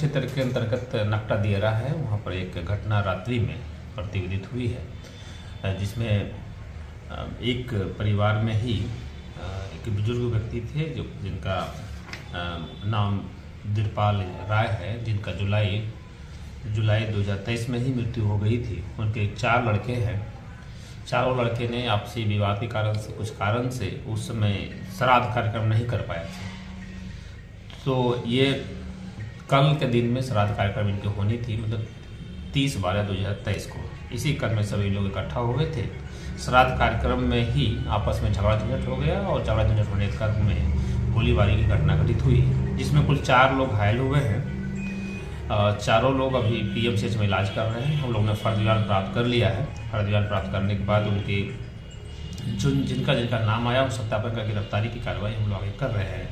क्षेत्र के अंतर्गत नकटा दियरा है, वहाँ पर एक घटना रात्रि में प्रतिविदित हुई है, जिसमें एक परिवार में ही एक बुज़ुर्ग व्यक्ति थे जो, जिनका नाम दिरपाल राय है, जिनका जुलाई जुलाई 2023 में ही मृत्यु हो गई थी। उनके चार लड़के हैं। चारों लड़के ने आपसी विवाद के कारण से, कुछ कारण से उस समय श्राद्ध कार्यक्रम नहीं कर पाए थे। तो ये कल के दिन में श्राद्ध कार्यक्रम इनकी होनी थी मतलब तीस बारह दो हज़ार तेईस को। इसी क्रम में सभी लोग इकट्ठा हो गए थे। श्राद्ध कार्यक्रम में ही आपस में झगड़ा झंझट हो गया और झगड़ा झंझट होने के क्रम में गोलीबारी की घटना घटित हुई, जिसमें कुल चार लोग घायल हुए हैं। चारों लोग अभी पीएमसीएच में इलाज कर रहे हैं। हम लोग ने फर्द प्राप्त कर लिया है। फर्द प्राप्त करने के बाद उनकी जिन, जिनका जिनका नाम आया, उस सत्यापन का गिरफ्तारी की कार्रवाई हम लोग आगे कर रहे हैं।